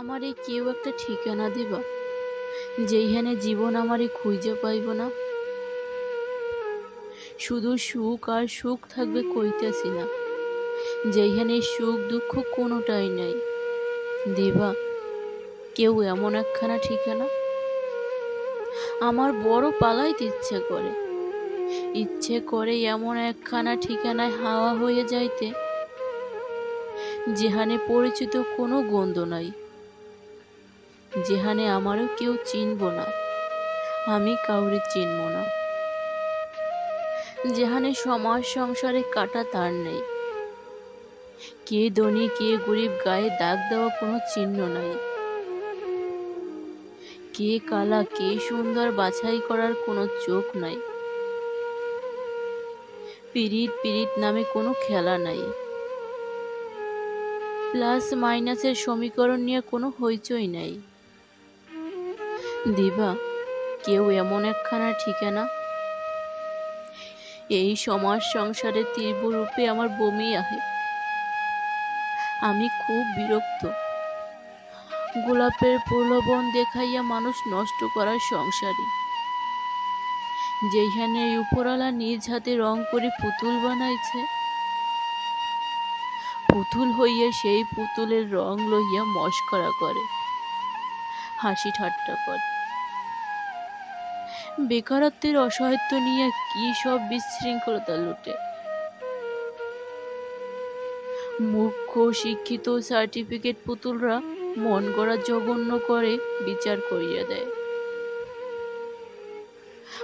আমারে কেউ একটা ঠিকানা দিবা, যেইখানে জীবন আমারে খুঁজে পাইব না। শুধু সুখ আর সুখ থাকবে কইতেছি না, যেইখানে সুখ দুঃখ কোনোটাই নাই। দেবা কেউ এমন একখানা ঠিকানা? আমার বড় পালাইতে ইচ্ছে করে ইচ্ছে করে এমন একখানা ঠিকানায় হাওয়া হয়ে যাইতে, যেখানে পরিচিত কোনো গন্ধ নাই। যেখানে আমারও কেউ চিনব না। আমি কাউরে চিনব না। যেখানে সমাজ সংসারে কাটা তার নেই। কে ধনী, কে গরিব গায়ে দাগ দেওয়া কোনো চিহ্ন নাই। কে কালা, কে সুন্দর বাছাই করার কোনো চোখ নাই। পিরিত পিরিত নামে কোনো খেলা নাই। প্লাস মাইনাসের সমীকরণ নিয়ে কোনো হইচই নাই। দিবা, কেউ এমন একখানা ঠিকানা? এই সমাজ সংসারের তীব্র রূপে আমার বমি আহে। আমি খুব বিরক্ত। গোলাপের প্রলোভন দেখাইয়া মানুষ নষ্ট করার সংসারী। যেখানে উপরওয়ালা নিজ হাতে রং করে পুতুল বানাইছে, পুতুল হইয়া সেই পুতুলের রং লইয়া মস্করা করে। হাসি ঠাট্টা করে। বেকারত্বের অসহায়ত্ব নিয়ে কি সব বিশৃঙ্খলতা লুটে? মুখ্য শিক্ষিত সার্টিফিকেট পুতুলরা মন গড়া জঘন্য করে বিচার করিয়া দেয়।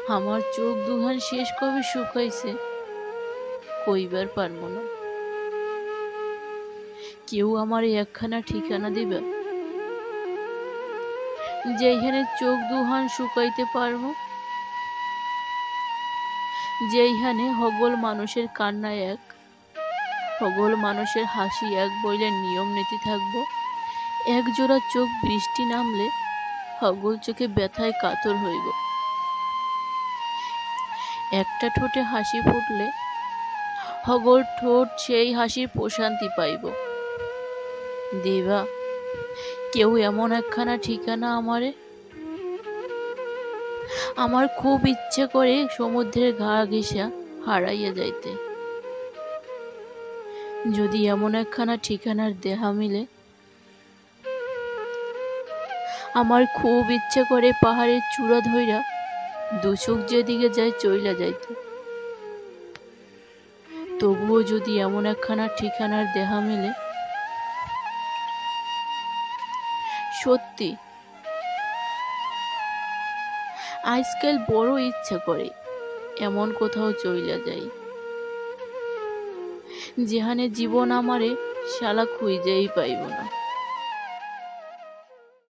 আমার চোখ দুহান শেষ কবে শুকাইছে, কইবার পারব না। কেউ আমার একখানা ঠিকানা দিবে? যেইখানে চোখ দুহান শুকাইতে পারব, যেইখানে হগল মানুষের কান্না এক, হগল মানুষের হাসি এক বইলে নিয়ম নীতি থাকব। এক জোড়া চোখ বৃষ্টি নামলে হগল চোখে ব্যথায় কাতর হইব। একটা ঠোঁটে হাসি ফুটলে হগল ঠোঁট সেই হাসির প্রশান্তি পাইব। দেবা কেউ এমন একখানা ঠিকানা আমারে? আমার খুব ইচ্ছে করে সমুদ্রের ঘা ঘেঁষা হারাইয়া যাইতে। যদি এমন একখানা ঠিকানার দেহা মিলে? আমার খুব ইচ্ছে করে পাহাড়ের চূড়া ধইরা দুচোখ যেদিকে যায় চইলা যাইতে। তবুও যদি এমন একখানা ঠিকানার দেহা মিলে সত্যি। আজকাল বড় ইচ্ছা করে এমন কোথাও চইলা যাই। যেখানে জীবন আমারে শালা খুঁজেই পাইব না।